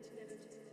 Legend.